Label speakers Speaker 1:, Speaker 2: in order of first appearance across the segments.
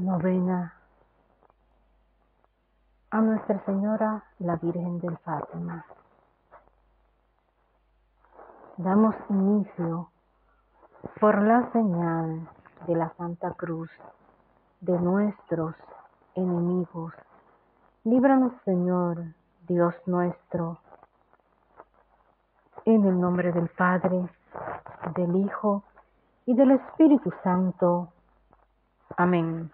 Speaker 1: Novena a Nuestra Señora la Virgen del Fátima. Damos inicio por la señal de la Santa Cruz de nuestros enemigos. Líbranos, Señor, Dios nuestro, en el nombre del Padre, del Hijo y del Espíritu Santo. Amén.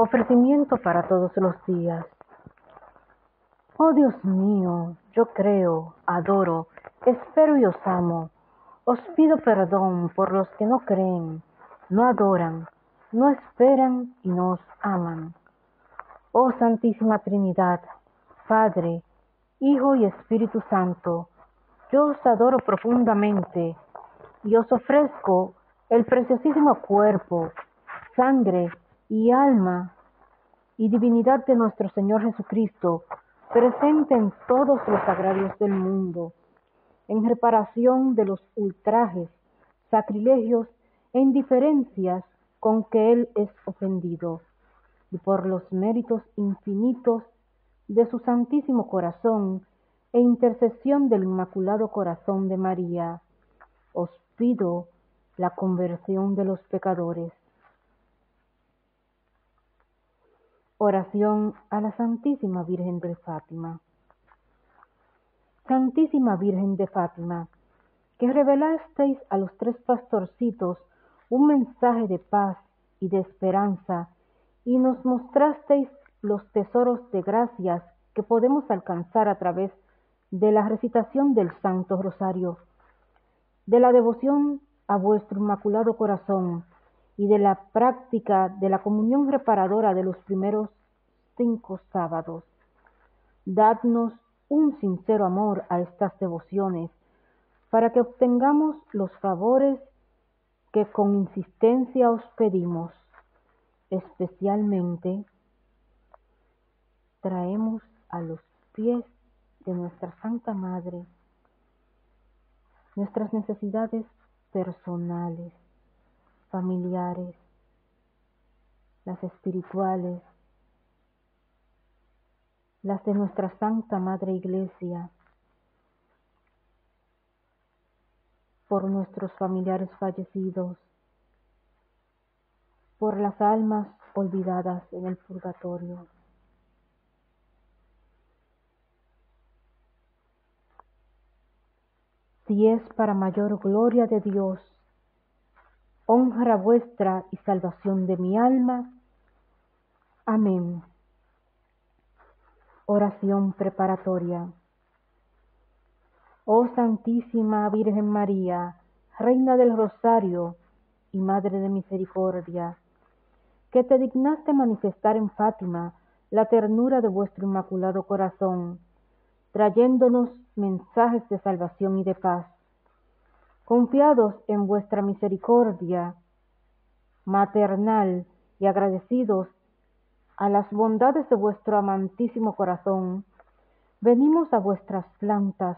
Speaker 1: Ofrecimiento para todos los días. Oh Dios mío, yo creo, adoro, espero y os amo. Os pido perdón por los que no creen, no adoran, no esperan y no os aman. Oh Santísima Trinidad, Padre, Hijo y Espíritu Santo, yo os adoro profundamente y os ofrezco el preciosísimo cuerpo, sangre y alma y divinidad de nuestro Señor Jesucristo, presente en todos los agrarios del mundo, en reparación de los ultrajes, sacrilegios e indiferencias con que Él es ofendido, y por los méritos infinitos de su Santísimo Corazón e intercesión del Inmaculado Corazón de María, os pido la conversión de los pecadores. Oración a la Santísima Virgen de Fátima. Santísima Virgen de Fátima, que revelasteis a los tres pastorcitos un mensaje de paz y de esperanza y nos mostrasteis los tesoros de gracias que podemos alcanzar a través de la recitación del Santo Rosario, de la devoción a vuestro Inmaculado Corazón y de la práctica de la comunión reparadora de los primeros cinco sábados. Dadnos un sincero amor a estas devociones para que obtengamos los favores que con insistencia os pedimos. Especialmente traemos a los pies de nuestra Santa Madre nuestras necesidades personales, familiares, las espirituales, las de nuestra Santa Madre Iglesia, por nuestros familiares fallecidos, por las almas olvidadas en el purgatorio. Si es para mayor gloria de Dios, honra vuestra y salvación de mi alma. Amén. Oración preparatoria. Oh Santísima Virgen María, Reina del Rosario y Madre de Misericordia, que te dignaste manifestar en Fátima la ternura de vuestro Inmaculado Corazón, trayéndonos mensajes de salvación y de paz. Confiados en vuestra misericordia maternal y agradecidos a las bondades de vuestro amantísimo corazón, venimos a vuestras plantas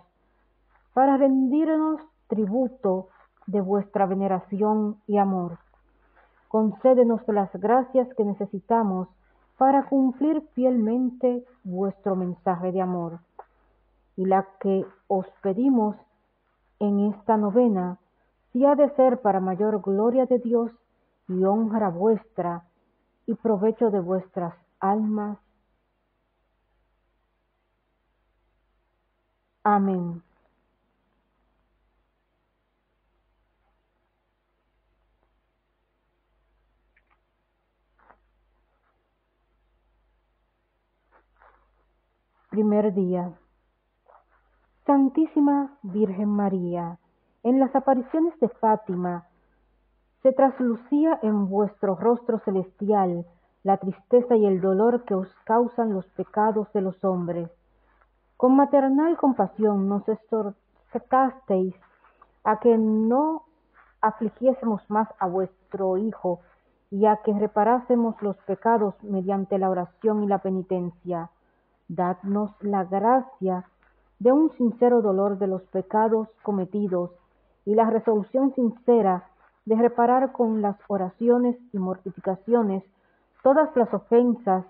Speaker 1: para rendirnos tributo de vuestra veneración y amor. Concédenos las gracias que necesitamos para cumplir fielmente vuestro mensaje de amor. Y la que os pedimos en esta novena, si ha de ser para mayor gloria de Dios y honra vuestra y provecho de vuestras almas. Amén. Primer día. Santísima Virgen María, en las apariciones de Fátima, se traslucía en vuestro rostro celestial la tristeza y el dolor que os causan los pecados de los hombres. Con maternal compasión nos exhortasteis a que no afligiésemos más a vuestro Hijo y a que reparásemos los pecados mediante la oración y la penitencia. Dadnos la gracia de un sincero dolor de los pecados cometidos y la resolución sincera de reparar con las oraciones y mortificaciones todas las ofensas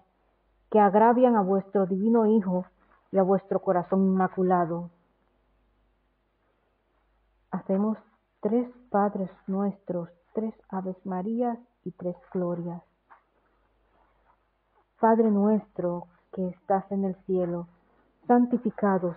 Speaker 1: que agravian a vuestro divino Hijo y a vuestro corazón inmaculado. Hacemos tres Padres nuestros, tres Aves Marías y tres Glorias. Padre nuestro que estás en el cielo, santificado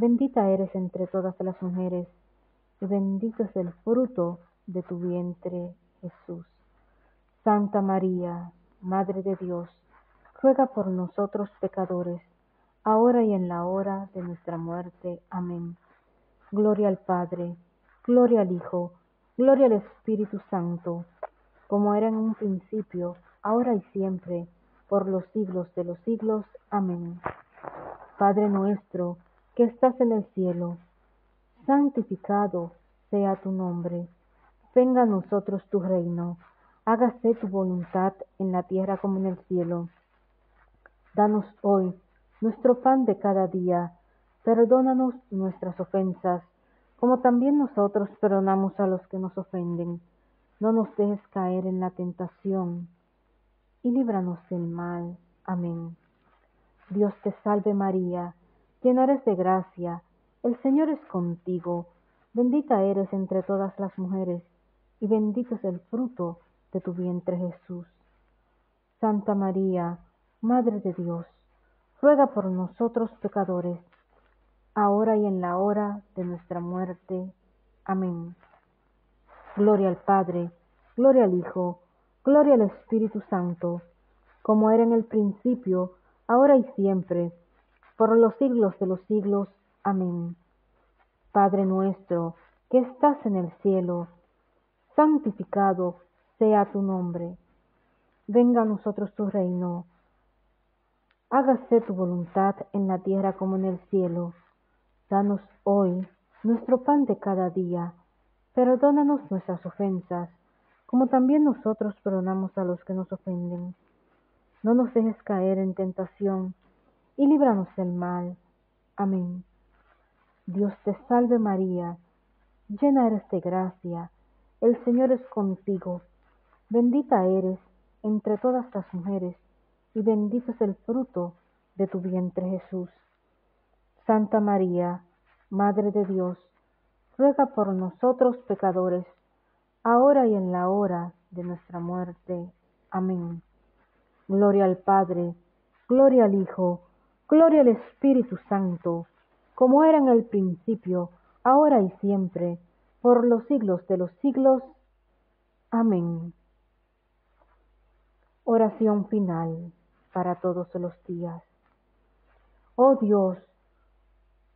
Speaker 1: bendita eres entre todas las mujeres, y bendito es el fruto de tu vientre, Jesús. Santa María, Madre de Dios, ruega por nosotros pecadores, ahora y en la hora de nuestra muerte. Amén. Gloria al Padre, gloria al Hijo, gloria al Espíritu Santo, como era en un principio, ahora y siempre, por los siglos de los siglos. Amén. Padre nuestro, estás en el cielo, santificado sea tu nombre Venga a nosotros tu reino, hágase tu voluntad en la tierra como en el cielo. Danos hoy nuestro pan de cada día, perdónanos nuestras ofensas, como también nosotros perdonamos a los que nos ofenden. No nos dejes caer en la tentación, y líbranos del mal. Amén. Dios te salve María, llena eres de gracia, el Señor es contigo, bendita eres entre todas las mujeres, y bendito es el fruto de tu vientre Jesús. Santa María, Madre de Dios, ruega por nosotros pecadores, ahora y en la hora de nuestra muerte. Amén. Gloria al Padre, gloria al Hijo, gloria al Espíritu Santo, como era en el principio, ahora y siempre, por los siglos de los siglos. Amén. Padre nuestro, que estás en el cielo, santificado sea tu nombre. Venga a nosotros tu reino. Hágase tu voluntad en la tierra como en el cielo. Danos hoy nuestro pan de cada día. Perdónanos nuestras ofensas, como también nosotros perdonamos a los que nos ofenden. No nos dejes caer en tentación, y líbranos del mal. Amén. Dios te salve María, llena eres de gracia el Señor es contigo. Bendita eres entre todas las mujeres, y bendito es el fruto de tu vientre Jesús. Santa María, Madre de Dios, ruega por nosotros pecadores, ahora y en la hora de nuestra muerte. Amén. Gloria al Padre, gloria al Hijo, gloria al Espíritu Santo, como era en el principio, ahora y siempre, por los siglos de los siglos. Amén. Oración final para todos los días. Oh Dios,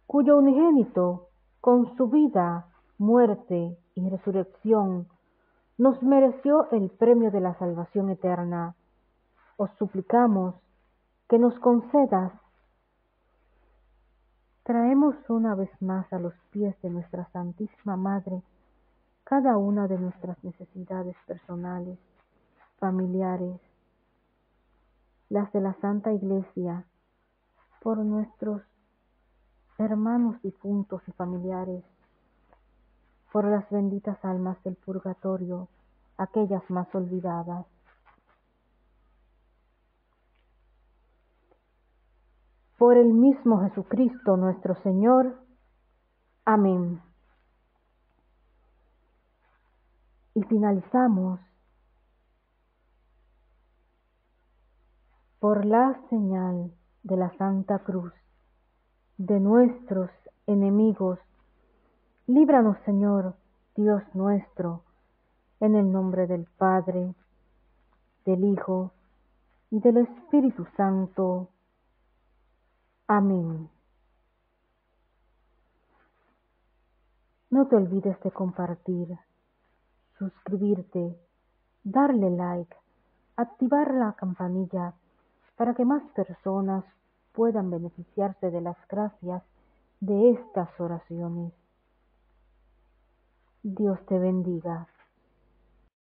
Speaker 1: cuyo unigénito, con su vida, muerte y resurrección, nos mereció el premio de la salvación eterna, os suplicamos que nos concedas. Traemos una vez más a los pies de nuestra Santísima Madre cada una de nuestras necesidades personales, familiares, las de la Santa Iglesia, por nuestros hermanos difuntos y familiares, por las benditas almas del purgatorio, aquellas más olvidadas. Por el mismo Jesucristo nuestro Señor. Amén. Y finalizamos por la señal de la Santa Cruz de nuestros enemigos. Líbranos, Señor, Dios nuestro, en el nombre del Padre, del Hijo y del Espíritu Santo. Amén. No te olvides de compartir, suscribirte darle like, activar la campanilla para que más personas puedan beneficiarse de las gracias de estas oraciones. Dios te bendiga.